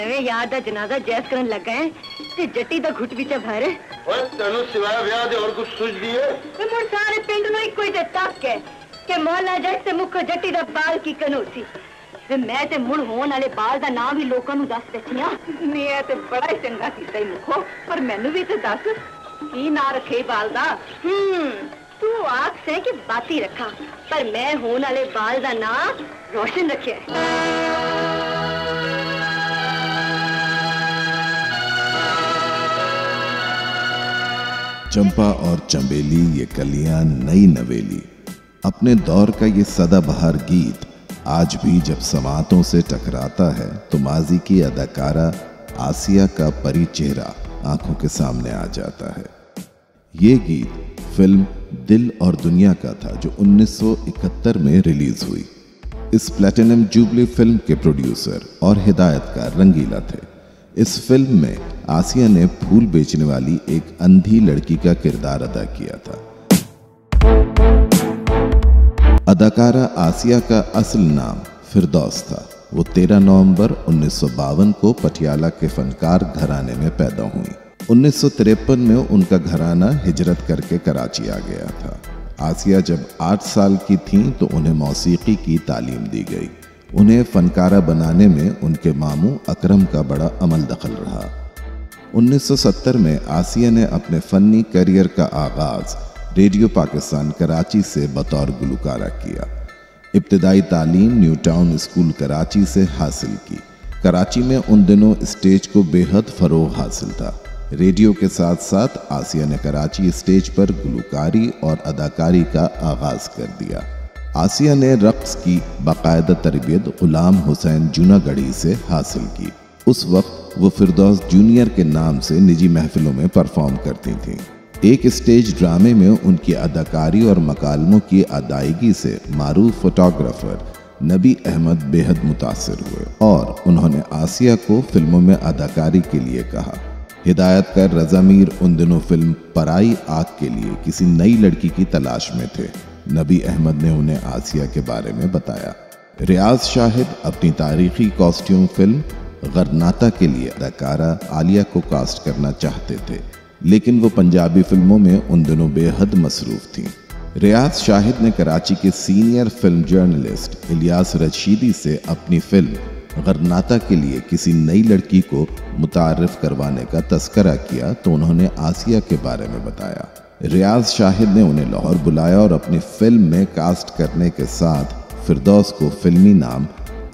ਨਵੇਂ ਯਾਰ ਦਾ ਜਨਾਜ਼ਾ ਜੈਸ ਕਰਨ ਲੱਗਾ ਹੈ ਤੇ ਜੱਟੀ ਦਾ ਘੁੱਟ ਵਿੱਚ ਭਰ ਓਏ ਤੈਨੂੰ ਸਿਵਾਏ ਵਿਆਹ ਦੇ ਹੋਰ ਕੁਝ ਸੁਝਦੀ ਏ ਤੇ ਮੁੜ ਸਾਰੇ ਪਿੰਡ ਨੂੰ ਇੱਕੋ ਹੀ ਤੇ ਤੱਕ ਹੈ ਕਿ ਮੌਲਾ ਜੱਟ ਤੇ ਮੁੱਖ ਜੱਟੀ ਦਾ ਬਾਲ ਕੀ ਕਨੋਸੀ ਤੇ ਮੈਂ ਤੇ ਮੁੜ ਹੋਣ ਵਾਲੇ ਬਾਲ ਦਾ ਨਾਮ ਵੀ ਲੋਕਾਂ ਨੂੰ ਦੱਸ ਦਿੱਤੀਆਂ ਨਹੀਂ ਇਹ ਤੇ ਬੜਾ ਹੀ ਚੰਗਾ ਕੀਤਾ ਹੀ ਮੁਖੋ ਪਰ ਮੈਨੂੰ ਵੀ ਤੇ ਦੱਸ ਕੀ ਨਾਂ ਰੱਖੇ ਬਾਲ ਦਾ ਹੂੰ ਤੂੰ ਆਖ ਸੇ ਕਿ ਬਾਤੀ ਰੱਖਾਂ ਪਰ ਮੈਂ ਹੋਣ ਵਾਲੇ ਬਾਲ ਦਾ ਨਾਮ ਰੋਸ਼ਨ ਰੱਖਿਆ चंपा और चंबेली, ये कलियाँ नई नवेली। अपने दौर का ये सदाबहार गीत आज भी जब समातों से टकराता है तो माजी की अदाकारा आसिया का परी चेहरा आँखों के सामने आ जाता है। ये गीत फ़िल्म दिल और दुनिया का था, जो 1971 में रिलीज़ हुई। इस प्लेटिनम जुबली फ़िल्म के प्रोड्यूसर और हिदायतकार रंगीला थे। इस फ़िल्म में आसिया ने फूल बेचने वाली एक अंधी लड़की का किरदार अदा किया था। अदाकारा आसिया का असल नाम फिरदौस था। वो 13 नवंबर उन्नीस को पटियाला के फनकार घराने में पैदा हुई। उन्नीस में उनका घराना हिजरत करके कराची आ गया था। आसिया जब आठ साल की थीं तो उन्हें मौसीकी की तालीम दी गई। उन्हें फनकारा बनाने में उनके मामू अकरम का बड़ा अमल दखल रहा। 1970 में आसिया ने अपने फनी करियर का आगाज़ रेडियो पाकिस्तान कराची से बतौर गुलकारा किया। इब्तदाई तालीम न्यू टाउन स्कूल कराची से हासिल की। कराची में उन दिनों स्टेज को बेहद फरोग हासिल था। रेडियो के साथ साथ आसिया ने कराची स्टेज पर गुलकारी और अदाकारी का आगाज़ कर दिया। आसिया ने रक्स की बाकायदा तरबियत गुलाम हुसैन जूनागढ़ी से हासिल की। उस वक्त वो फिरदौस जूनियर के नाम से निजी महफिलों में परफॉर्म करती थीं। एक स्टेज ड्रामे में उनकी अदाकारी और मकालमों की अदायगी से मारूफ फोटोग्राफर नबी अहमद बेहद मुतासर हुए और उन्होंने आसिया को फ़िल्मों में अदाकारी के लिए कहा। हिदायतकार रजा मीर उन दिनों फ़िल्म पराई आग के लिए किसी नई लड़की की तलाश में थे। नबी अहमद ने उन्हें आसिया के बारे में बताया। रियाज शाहिद अपनी तारीखी कॉस्ट्यूम फ़िल्म गरनाता के लिए अदाकारा आलिया को कास्ट करना चाहते थे, लेकिन वो पंजाबी फ़िल्मों में उन दिनों बेहद मसरूफ थीं। रियाज शाहिद ने कराची के senior film journalist Ilyas Rashidi से अपनी फ़िल्म गरनाता के लिए किसी नई लड़की को मुतारफ करवाने का तस्करा किया तो उन्होंने आसिया के बारे में बताया। रियाज शाहिद ने उन्हें लाहौर बुलाया और अपनी फ़िल्म में कास्ट करने के साथ फिरदौस को फिल्मी नाम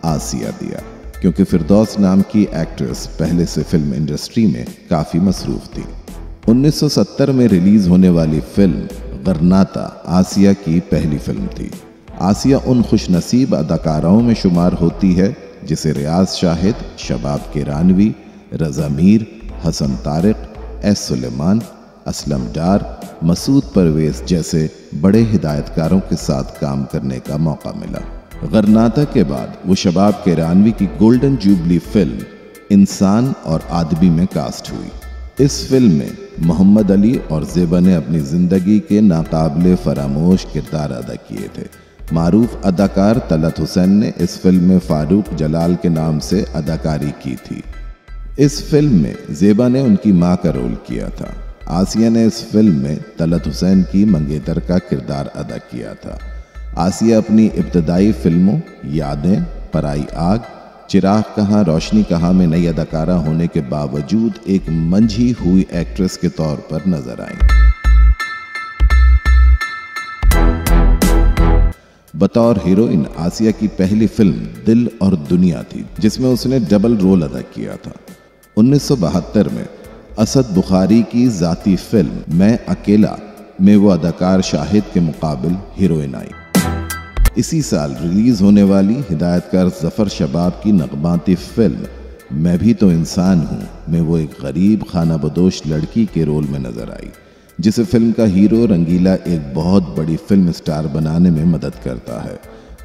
आसिया दिया। क्योंकि फिरदौस नाम की एक्ट्रेस पहले से फ़िल्म इंडस्ट्री में काफ़ी मसरूफ थी। 1970 में रिलीज़ होने वाली फ़िल्म गरनाता आसिया की पहली फ़िल्म थी। आसिया उन खुशनसीब अदाकाराओं में शुमार होती है, जिसे रियाज शाहिद, शबाब केरानवी रजा मीर, हसन तारिक, एस सुलेमान, असलम डार, मसूद परवेज जैसे बड़े हिदायतकारों के साथ काम करने का मौका मिला। गरनाता के बाद वो शबाब के रानवी की गोल्डन जुबली फ़िल्म इंसान और आदमी में कास्ट हुई। इस फ़िल्म में मोहम्मद अली और जेबा ने अपनी ज़िंदगी के नाकाबले फरामोश किरदार अदा किए थे। मारूफ अदाकार तलत हुसैन ने इस फ़िल्म में फारूक जलाल के नाम से अदाकारी की थी। इस फ़िल्म में जेबा ने उनकी माँ का रोल किया था। आसिया ने इस फ़िल्म में तलत हुसैन की मंगेतर का किरदार अदा किया था। आसिया अपनी इब्तदाई फ़िल्मों, यादें, पराई आग, चिराग कहाँ, रोशनी कहाँ में नई अदाकारा होने के बावजूद एक मंझी हुई एक्ट्रेस के तौर पर नज़र आई। बतौर हीरोइन आसिया की पहली फ़िल्म दिल और दुनिया थी, जिसमें उसने डबल रोल अदा किया था। 1972 में असद बुखारी की जाती फ़िल्म मैं अकेला में वो अदाकार शाहिद के मुकाबल हीरोइन आई। इसी साल रिलीज़ होने वाली हिदायतकार ज़फ़र शबाब की नगमाती फ़िल्म, मैं भी तो इंसान हूँ, में वो एक गरीब खाना बदोश लड़की के रोल में नज़र आई, जिसे फ़िल्म का हीरो रंगीला एक बहुत बड़ी फ़िल्म स्टार बनाने में मदद करता है।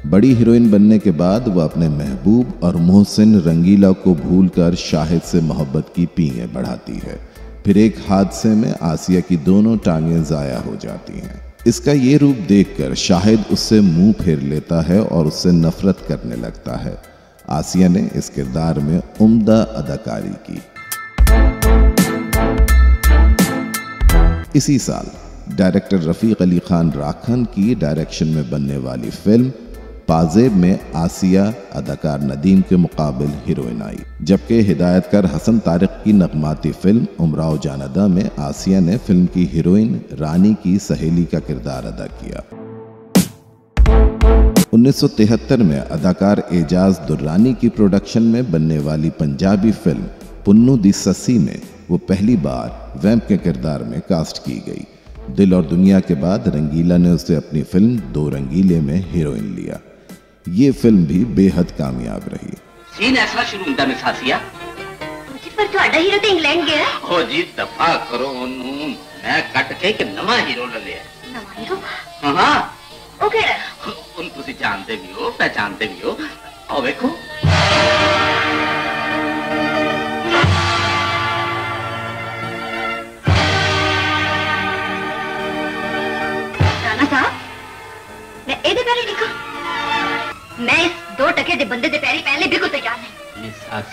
बड़ी हीरोइन बनने के बाद वह अपने महबूब और मोहसिन रंगीला को भूलकर शाहिद से मोहब्बत की पीएँ बढ़ाती है। फिर एक हादसे में आसिया की दोनों टांगें ज़ाया हो जाती हैं। इसका ये रूप देखकर शाहिद उससे मुँह फेर लेता है और उससे नफरत करने लगता है। आसिया ने इस किरदार में उम्दा अदाकारी की। इसी साल, डायरेक्टर रफीक अली खान राखन की डायरेक्शन में बनने वाली फ़िल्म पाजेब में आसिया अदाकार नदीम के मुकाबल हीरोइन आई। जबकि हिदायतकार हसन तारिक की नगमाती फ़िल्म उमराव जानदा में आसिया ने फ़िल्म की हीरोइन रानी की सहेली का किरदार अदा किया। 1973 में अदाकार एजाज दुर्रानी की प्रोडक्शन में बनने वाली पंजाबी फ़िल्म पुन्नू दी ससी में वो पहली बार वैम्प के किरदार में कास्ट की गई। दिल और दुनिया के बाद रंगीला ने उसे अपनी फ़िल्म दो रंगीले में हीरोइन लिया। ये फिल्म भी बेहद कामयाब रही सीन ऐसा शुरू ਹੁੰਦਾ ਮਿਸਾਸੀਆ पर ਤੁਹਾਡਾ ਹੀਰੋ ਤੇ ਇੰਗਲੈਂਡ ਗਿਆ ਹੋ ਜੀ ਦਫਾ ਕਰੋ ਉਹਨੂੰ ਮੈਂ ਕੱਟ ਕੇ ਇੱਕ ਨਵਾਂ ਹੀਰੋ ਲੈ ਲਿਆ ਨਵਾਂ ਹੀਰੋ ਹਾਂ ਹਾਂ ਉਹ ਕਿਹੜਾ ਉਹਨੂੰ ਤੁਸੀਂ ਜਾਣਦੇ ਵੀ ਹੋ ਪਹਿਚਾਨਦੇ ਵੀ ਹੋ ਆਓ ਵੇਖੋ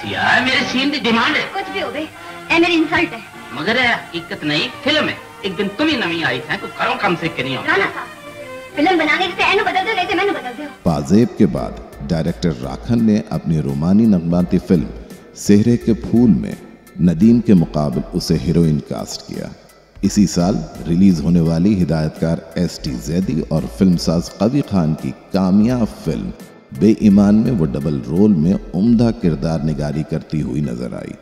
मेरे सीन की डिमांड है। कुछ भी हो मेरी इंसल्ट है। मगर नहीं फ़िल्म है। एक दिन तुम ही नवी आई कुछ करो कम से के नहीं पाजेब के बाद डायरेक्टर राखन ने अपनी रोमानी नगमाती फ़िल्म सेहरे के फूल में नदीम के मुकाबल उसे हीरोइन कास्ट किया। इसी साल रिलीज़ होने वाली हिदायतकार एस टी जैदी और फिल्मसाज कवी खान की कामयाब फ़िल्म बेईमान में वो डबल रोल में उम्दा किरदार निगारी करती हुई नज़र आई।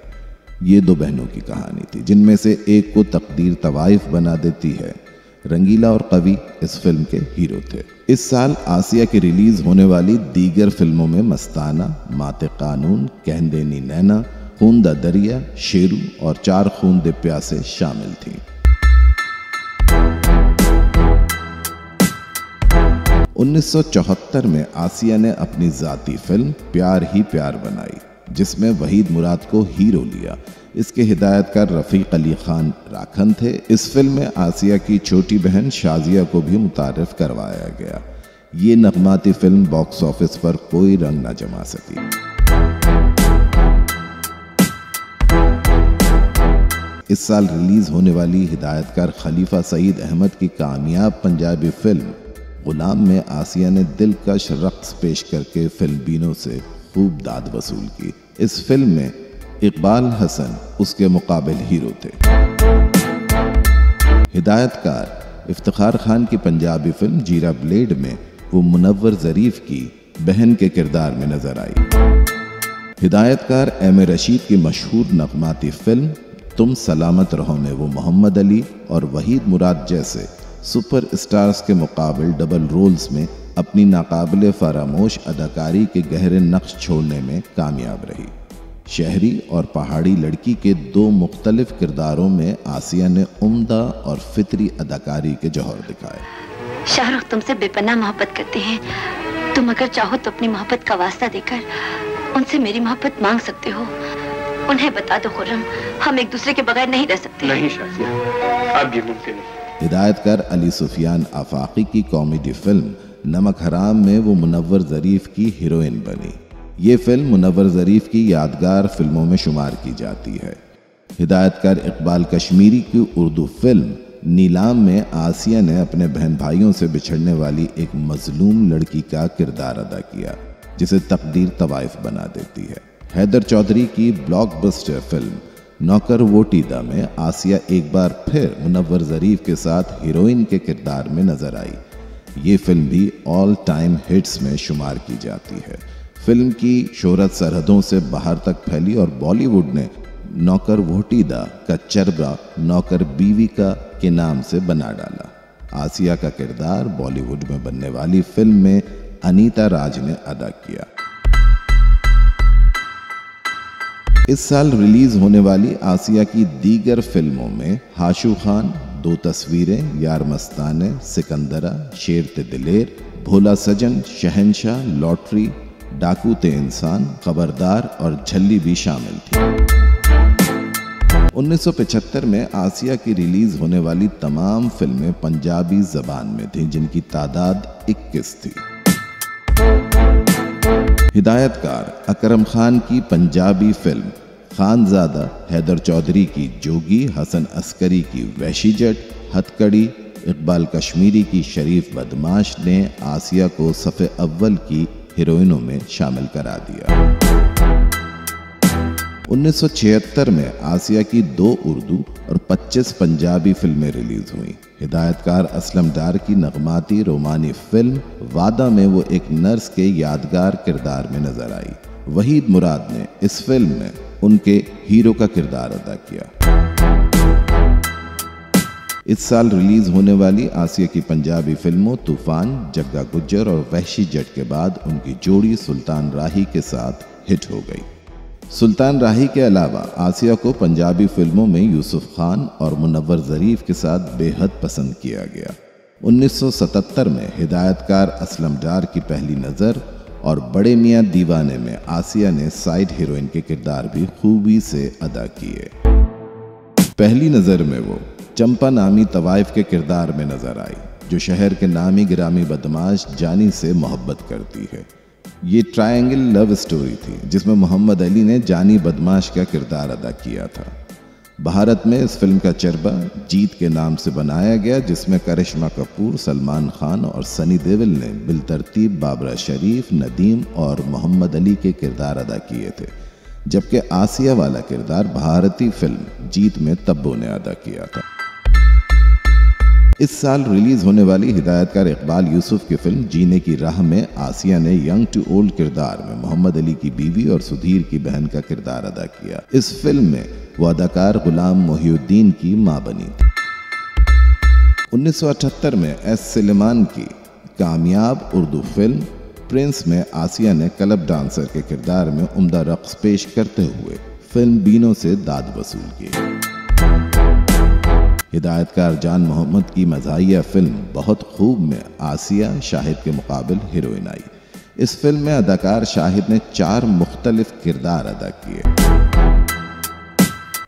ये दो बहनों की कहानी थी, जिनमें से एक को तकदीर तवाइफ बना देती है। रंगीला और कवि इस फ़िल्म के हीरो थे। इस साल आसिया की रिलीज़ होने वाली दीगर फ़िल्मों में मस्ताना, माते कानून, कहदेनी नैना, खून दरिया, शेरू और चार खून दे प्यासे शामिल थीं। 1974 में आसिया ने अपनी जाती फ़िल्म प्यार ही प्यार बनाई, जिसमें वहीद मुराद को हीरो लिया। इसके हिदायतकार रफ़ीक अली खान राखन थे। इस फ़िल्म में आसिया की छोटी बहन शाजिया को भी मुतारफ करवाया गया। ये नगमाती फ़िल्म बॉक्स ऑफ़िस पर कोई रंग न जमा सकी। इस साल रिलीज़ होने वाली हिदायतकार खलीफा सईद अहमद की कामयाब पंजाबी फ़िल्म गुलाम में आसिया ने दिलकश रक्स पेश करके फ़िल्म बीनों से खूब दाद वसूल की। इस फ़िल्म में इकबाल हसन उसके मुकाबिल हीरो थे। हिदायतकार इफ्तार खान की पंजाबी फ़िल्म जीरा ब्लेड में वो मुनवर जरीफ की बहन के किरदार में नज़र आई। हिदायतकार एम ए रशीद की मशहूर नगमाती फ़िल्म तुम सलामत रहो में वो मोहम्मद अली और वहीद मुराद जैसे सुपर स्टार्स के मुकाबल डबल रोल्स में अपनी नाकाबिल फरामोश अदाकारी के गहरे नक्श छोड़ने में कामयाब रही। शहरी और पहाड़ी लड़की के दो मुख्तलिफ़ किरदारों में आसिया ने उम्दा और फितरी अदाकारी के जौहर दिखाए। शाहरुख तुमसे बेपना मोहब्बत करते हैं। तुम अगर चाहो तो अपनी मोहब्बत का वास्ता देकर उनसे मेरी मोहब्बत मांग सकते हो। उन्हें बता दो खुर्रम हम एक दूसरे के बगैर नहीं रह सकते। नहीं शाजिया अब ये मुमकिन नहीं। हिदायतकार अली सुफियान आफाकी की कॉमेडी फ़िल्म नमक हराम में वो मुनवर ज़रीफ की हीरोइन बनी। ये फ़िल्म मुनवर ज़रीफ की यादगार फ़िल्मों में शुमार की जाती है। हिदायतकार इकबाल कश्मीरी की उर्दू फ़िल्म नीलाम में आसिया ने अपने बहन भाइयों से बिछड़ने वाली एक मजलूम लड़की का किरदार अदा किया, जिसे तकदीर तवाइफ बना देती है। हैदर चौधरी की ब्लॉकबस्टर फ़िल्म नौकर वोटीदा में आसिया एक बार फिर मुनव्वर ज़रीफ के साथ हीरोइन के किरदार में नज़र आई। ये फ़िल्म भी ऑल टाइम हिट्स में शुमार की जाती है। फ़िल्म की शोहरत सरहदों से बाहर तक फैली और बॉलीवुड ने नौकर वोटीदा का चरबा नौकर बीवी का के नाम से बना डाला। आसिया का किरदार बॉलीवुड में बनने वाली फ़िल्म में अनीता राज ने अदा किया। इस साल रिलीज़ होने वाली आसिया की दीगर फ़िल्मों में हाशू खान, दो तस्वीरें, यार मस्ताने, सिकंदरा, शेर ते दिलेर, भोला सजन शहनशाह लॉटरी, डाकू ते इंसान, खबरदार और झल्ली भी शामिल थी। 1975 में आसिया की रिलीज़ होने वाली तमाम फ़िल्में पंजाबी जबान में थीं, जिनकी तादाद 21 थी। हिदायतकार अकरम खान की पंजाबी फ़िल्म खानजादा हैदर चौधरी की जोगी हसन अस्करी की वैशी जट हथकड़ी इकबाल कश्मीरी की शरीफ बदमाश ने आसिया को सफ़े अव्वल की हीरोइनों में शामिल करा दिया। 1976 में आसिया की दो उर्दू और 25 पंजाबी फ़िल्में रिलीज़ हुई। हिदायतकार असलम डार की नगमाती रोमानी फ़िल्म वादा में वो एक नर्स के यादगार किरदार में नज़र आई। वहीद मुराद ने इस फ़िल्म में उनके हीरो का किरदार अदा किया। इस साल रिलीज़ होने वाली आसिया की पंजाबी फ़िल्मों तूफ़ान, जग्गा गुज्जर और वहशी जट के बाद उनकी जोड़ी सुल्तान राही के साथ हिट हो गई। सुल्तान राही के अलावा आसिया को पंजाबी फ़िल्मों में यूसुफ खान और मुनवर ज़रीफ के साथ बेहद पसंद किया गया। 1977 में हिदायतकार असलम डार की पहली नज़र और बड़े मियाँ दीवाने में आसिया ने साइड हीरोइन के किरदार भी खूबी से अदा किए। पहली नज़र में वो चंपा नामी तवाइफ के किरदार में नज़र आई, जो शहर के नामी गिरामी बदमाश जानी से मोहब्बत करती है। ये ट्रायंगल लव स्टोरी थी, जिसमें मोहम्मद अली ने जानी बदमाश का किरदार अदा किया था। भारत में इस फ़िल्म का चरबा जीत के नाम से बनाया गया, जिसमें करिश्मा कपूर, सलमान खान और सनी देवल ने बिलतरतीब बाबरा शरीफ, नदीम और मोहम्मद अली के किरदार अदा किए थे, जबकि आसिया वाला किरदार भारतीय फ़िल्म जीत में तब्बो ने अदा किया था। इस साल रिलीज़ होने वाली हिदायतकार इकबाल यूसुफ की फ़िल्म जीने की राह में आसिया ने यंग टू ओल्ड किरदार में मोहम्मद अली की बीवी और सुधीर की बहन का किरदार अदा किया। इस फ़िल्म में वो अदाकार गुलाम मोहिउद्दीन की माँ बनी। थी 1978 में एस सलेमान की कामयाब उर्दू फ़िल्म प्रिंस में आसिया ने क्लब डांसर के किरदार में उम्दा रक्स पेश करते हुए फ़िल्म बीनों से दाद वसूल की। हिदायतकार जान मोहम्मद की मजाहिया फ़िल्म बहुत खूब में आसिया शाहिद के मुकाबल हीरोइन आई। इस फ़िल्म में अदाकार शाहिद ने चार मुख्तलिफ़ किरदार अदा किए।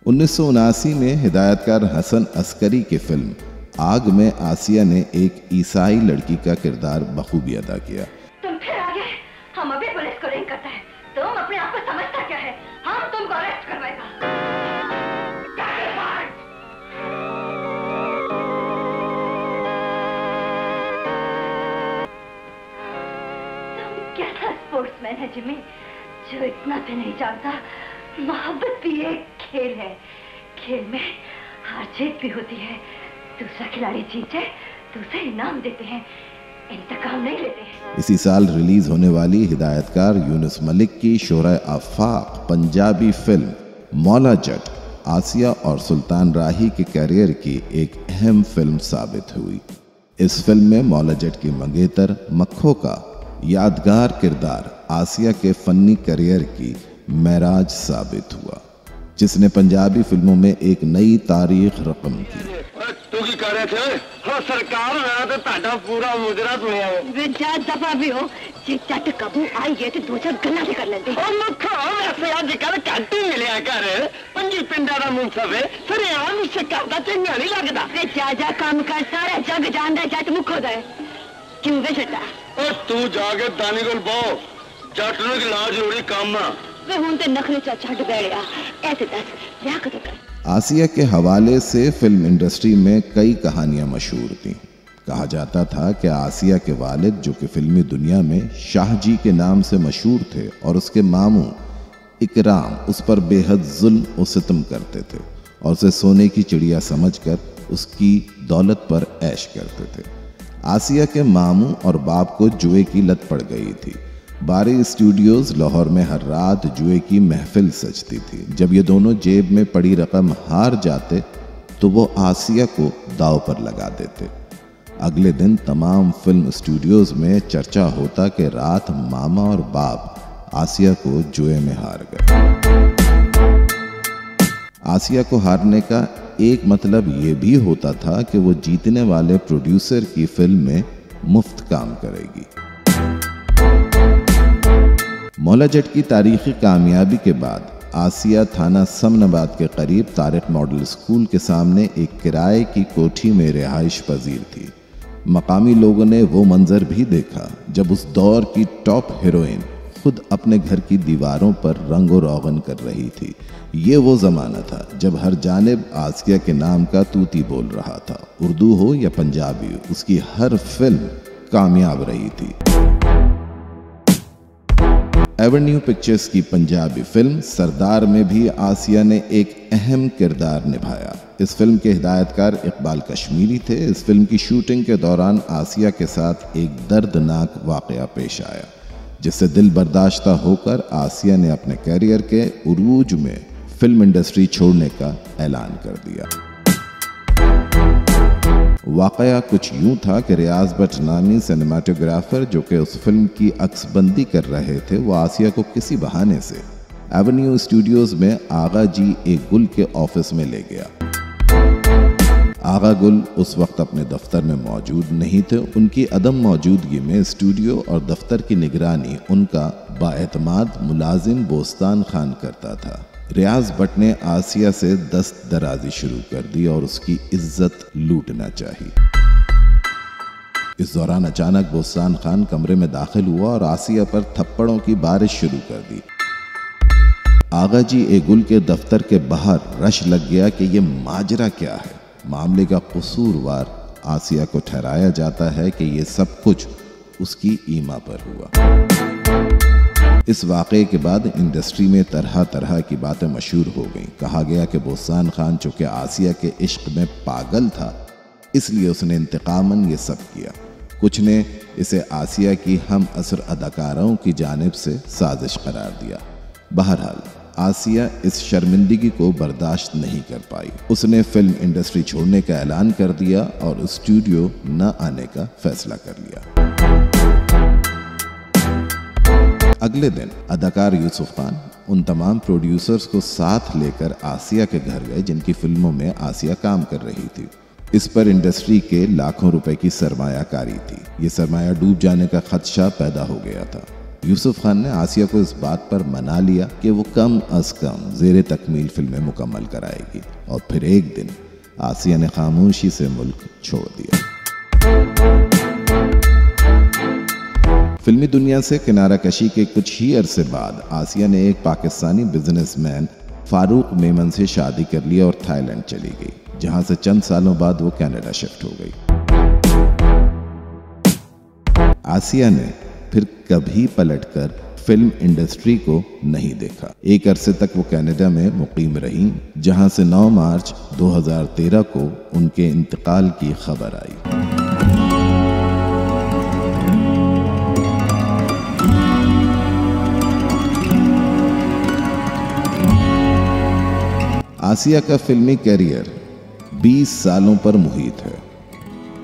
उन्नीस सौ उनासी में हिदायतकार हसन अस्करी की फ़िल्म आग में आसिया ने एक ईसाई लड़की का किरदार बखूबी अदा किया। है जिमी जो इतना भी नहीं जानता, मोहब्बत भी एक खेल है। खेल में हार जीत भी होती है। दूसरा खिलाड़ी जीत तो उसे इनाम देते हैं, इंतकाम नहीं लेते इसी साल रिलीज़ होने वाली हिदायतकार यूनुस मलिक की शोरा आफाक पंजाबी फ़िल्म, मौला जट, आसिया और सुल्तान राही के करियर की एक अहम फ़िल्म साबित हुई। इस फ़िल्म में मौला जट की मंगेतर, मक्खो का यादगार किरदार आसिया के फन्नी करियर की महराज साबित हुआ जिसने पंजाबी फ़िल्मों में एक नई तारीख रकम की। तू की कर रहे थे? हाँ सरकार मैं तो ताड़ा पूरा मुजरा सुनिया वे जा दफ़ा भी हो जे चट कबू आई है तो दो चार गल्ला भी कर लेंदे ओ मुखा वैसे आज कल घट ही मिलिया कर पंजी पिंडा दा मुंसफ है सरे आम शिकार दा चंगा नहीं लगदा वे जा जा काम कर सारा जग जानदा जट मुखो दा क्यों वे छटा? ओ तू जाके दानी कोल बहु जट ਨੂੰ ਇਲਾਜ ਜ਼ਰੂਰੀ ਕੰਮ ਆ वे हुन ते नखरे चा छट गया ऐसे दस ब्याह कदे कर आसिया के हवाले से फिल्म इंडस्ट्री में कई कहानियां मशहूर थीं कहा जाता था कि आसिया के वालिद जो कि फिल्मी दुनिया में शाह जी के नाम से मशहूर थे और उसके मामू इकराम उस पर बेहद जुल्म और सितम करते थे और उसे सोने की चिड़िया समझकर उसकी दौलत पर ऐश करते थे आसिया के मामू और बाप को जुए की लत पड़ गई थी बारी स्टूडियोज लाहौर में हर रात जुए की महफिल सजती थी। जब ये दोनों जेब में पड़ी रकम हार जाते तो वो आसिया को दाव पर लगा देते। अगले दिन तमाम फ़िल्म स्टूडियोज में चर्चा होता कि रात मामा और बाप आसिया को जुए में हार गए। आसिया को हारने का एक मतलब ये भी होता था कि वो जीतने वाले प्रोड्यूसर की फ़िल्म में मुफ़्त काम करेगी। मौला जट की तारीखी कामयाबी के बाद आसिया थाना समनाबाद के करीब तारक मॉडल स्कूल के सामने एक किराए की कोठी में रिहाइश पजीर थी। मकामी लोगों ने वो मंजर भी देखा, जब उस दौर की टॉप हीरोइन खुद अपने घर की दीवारों पर रंगो रोगन कर रही थी। ये वो जमाना था, जब हर जानब आसिया के नाम का तूती बोल रहा था। उर्दू हो या पंजाबी, उसकी हर फ़िल्म कामयाब रही थी। एवेन्यू पिक्चर्स की पंजाबी फ़िल्म सरदार में भी आसिया ने एक अहम किरदार निभाया। इस फ़िल्म के हिदायतकार इकबाल कश्मीरी थे। इस फ़िल्म की शूटिंग के दौरान आसिया के साथ एक दर्दनाक वाकया पेश आया, जिससे दिल बर्दाश्ता होकर आसिया ने अपने करियर के उरूज में फ़िल्म इंडस्ट्री छोड़ने का ऐलान कर दिया। वाकया कुछ यूँ था कि रियाज भट्ट नामी सिनेमाटोग्राफर जो कि उस फ़िल्म की अक्सबंदी कर रहे थे, वो आसिया को किसी बहाने से एवेन्यू स्टूडियोज में आगा जी एक गुल के ऑफ़िस में ले गया। आगा गुल उस वक्त अपने दफ्तर में मौजूद नहीं थे। उनकी अदम मौजूदगी में स्टूडियो और दफ्तर की निगरानी उनका बाएतमाद मुलाजिम बोस्तान खान करता था। रियाज भट्ट ने आसिया से दस्त दराजी शुरू कर दी और उसकी इज़्ज़त लूटना चाहिए इस दौरान अचानक बोस्तान खान कमरे में दाखिल हुआ और आसिया पर थप्पड़ों की बारिश शुरू कर दी। आगा जी एगुल के दफ्तर के बाहर रश लग गया कि यह माजरा क्या है। मामले का कसूरवार आसिया को ठहराया जाता है कि यह सब कुछ उसकी ईमा पर हुआ। इस वाक़े के बाद इंडस्ट्री में तरह तरह की बातें मशहूर हो गईं। कहा गया कि बोसान खान चूँकि आसिया के इश्क में पागल था, इसलिए उसने इंतकामन ये सब किया। कुछ ने इसे आसिया की हम असर अदाकारों की जानब से साजिश करार दिया। बहरहाल, आसिया इस शर्मिंदगी को बर्दाश्त नहीं कर पाई। उसने फ़िल्म इंडस्ट्री छोड़ने का ऐलान कर दिया और स्टूडियो न आने का फैसला कर लिया। अगले दिन अदाकार यूसुफ खान उन तमाम प्रोड्यूसर्स को साथ लेकर आसिया के घर गए जिनकी फ़िल्मों में आसिया काम कर रही थी। इस पर इंडस्ट्री के लाखों रुपए की सरमायाकारी थी। ये सरमाया डूब जाने का खदशा पैदा हो गया था। यूसुफ खान ने आसिया को इस बात पर मना लिया कि वो कम अज कम जेर तकमील फ़िल्में मुकम्मल कराएगी और फिर एक दिन आसिया ने खामोशी से मुल्क छोड़ दिया। फिल्मी दुनिया से किनारा कशी के कुछ ही अरसे बाद आसिया ने एक पाकिस्तानी बिजनेसमैन फारूक मेमन से शादी कर ली और थाईलैंड चली गई, जहाँ से चंद सालों बाद वो कनाडा शिफ्ट हो गई। आसिया ने फिर कभी पलटकर फ़िल्म इंडस्ट्री को नहीं देखा। एक अरसे तक वो कनाडा में मुकीम रही, जहाँ से 9 मार्च 2013 को उनके इंतकाल की खबर आई। आसिया का फिल्मी कैरियर 20 सालों पर मुहित है।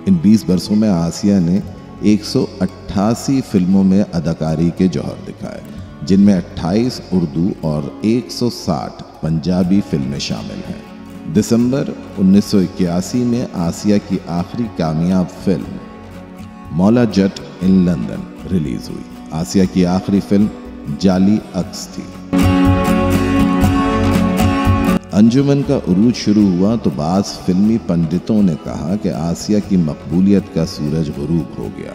इन 20 वर्षों में आसिया ने 188 फ़िल्मों में अदाकारी के जौहर दिखाए, जिनमें 28 उर्दू और 160 पंजाबी फ़िल्में शामिल हैं। दिसंबर 1981 में आसिया की आखिरी कामयाब film Maula Jatt in London release हुई। आसिया की आखिरी फ़िल्म जाली अक्स थी। अंजुमन का उरूज शुरू हुआ तो बास फिल्मी पंडितों ने कहा कि आसिया की मकबूलियत का सूरज गरूब हो गया।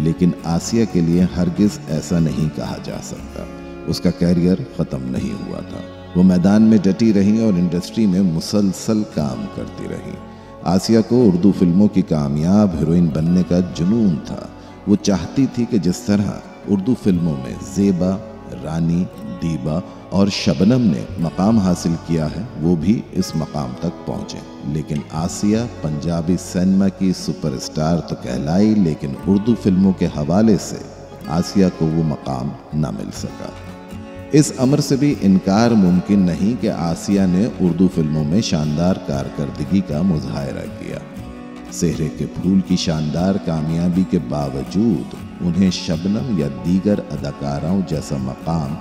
लेकिन आसिया के लिए हरगिज ऐसा नहीं कहा जा सकता। उसका कैरियर ख़त्म नहीं हुआ था। वो मैदान में डटी रही और इंडस्ट्री में मुसलसल काम करती रही। आसिया को उर्दू फ़िल्मों की कामयाब हीरोइन बनने का जुनून था। वो चाहती थी कि जिस तरह उर्दू फ़िल्मों में जेबा, रानी दीबा और शबनम ने मकाम हासिल किया है, वो भी इस मकाम तक पहुँचे। लेकिन आसिया, पंजाबी सिनेमा की सुपरस्टार तो कहलाई, लेकिन उर्दू फ़िल्मों के हवाले से आसिया को वो मकाम न मिल सका। इस अमर से भी इनकार मुमकिन नहीं कि आसिया ने उर्दू फ़िल्मों में शानदार कारकर्दगी का मुजाहरा किया। सेहरे के फूल की शानदार कामयाबी के बावजूद उन्हें शबनम या दीगर अदाकाराओं जैसा मकाम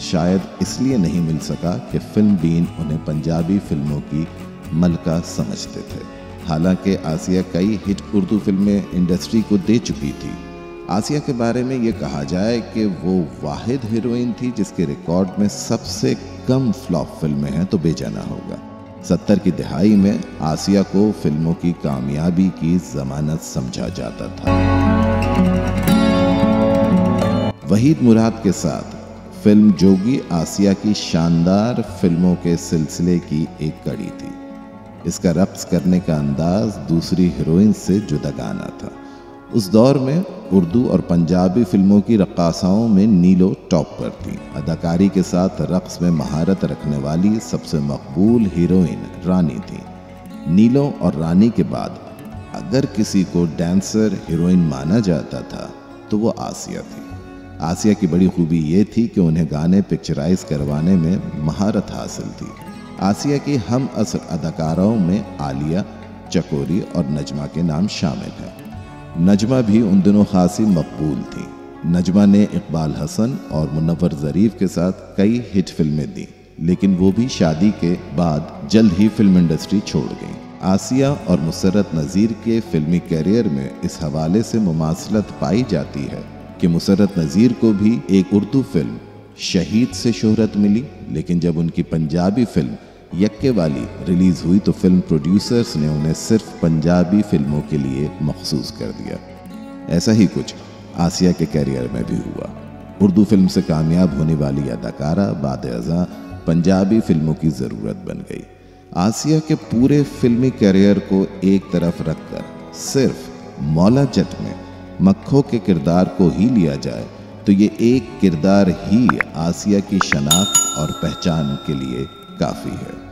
शायद इसलिए नहीं मिल सका कि फ़िल्म बीन उन्हें पंजाबी फ़िल्मों की मलका समझते थे। हालाँकि आसिया कई हिट उर्दू फ़िल्में इंडस्ट्री को दे चुकी थी। आसिया के बारे में ये कहा जाए कि वो वाहिद हीरोइन थी जिसके रिकॉर्ड में सबसे कम फ्लॉप फ़िल्में हैं तो बेजाना होगा। सत्तर की दिहाई में आसिया को फ़िल्मों की कामयाबी की जमानत समझा जाता था। वहीद मुराद के साथ फ़िल्म जोगी आसिया की शानदार फ़िल्मों के सिलसिले की एक कड़ी थी। इसका रक्स करने का अंदाज दूसरी हीरोइन से जुदागाना था। उस दौर में उर्दू और पंजाबी फ़िल्मों की रक्कासाओं में नीलो टॉप पर थी। अदाकारी के साथ रक्स में महारत रखने वाली सबसे मकबूल हीरोइन रानी थी। नीलो और रानी के बाद अगर किसी को डांसर हीरोइन माना जाता था तो वो आसिया थी। आसिया की बड़ी खूबी ये थी कि उन्हें गाने पिक्चराइज करवाने में महारत हासिल थी। आसिया की हम असर अदाकाराओं में आलिया, चकोरी और नजमा के नाम शामिल हैं। नजमा भी उन दिनों खासी मकबूल थी। नजमा ने इकबाल हसन और मुनवर ज़रीफ के साथ कई हिट फ़िल्में दी, लेकिन वो भी शादी के बाद जल्द ही फ़िल्म इंडस्ट्री छोड़ गई। आसिया और मुसरत नज़ीर के फिल्मी करियर में इस हवाले से मुमासलत पाई जाती है। कि मुसरत नज़ीर को भी एक उर्दू फ़िल्म, शहीद से शोहरत मिली, लेकिन जब उनकी पंजाबी फ़िल्म, यक्के वाली, रिलीज़ हुई तो फ़िल्म प्रोड्यूसर्स ने उन्हें सिर्फ़ पंजाबी फ़िल्मों के लिए मखसूस कर दिया। ऐसा ही कुछ आसिया के कैरियर में भी हुआ। उर्दू फ़िल्म से कामयाब होने वाली अदाकारा, बाद अजा, पंजाबी फ़िल्मों की ज़रूरत बन गई। आसिया के पूरे फिल्मी कैरियर को एक तरफ़ रखकर सिर्फ़ मौला जट में मक्खो के किरदार को ही लिया जाए तो ये एक किरदार ही आसिया की शनाख्त और पहचान के लिए काफ़ी है।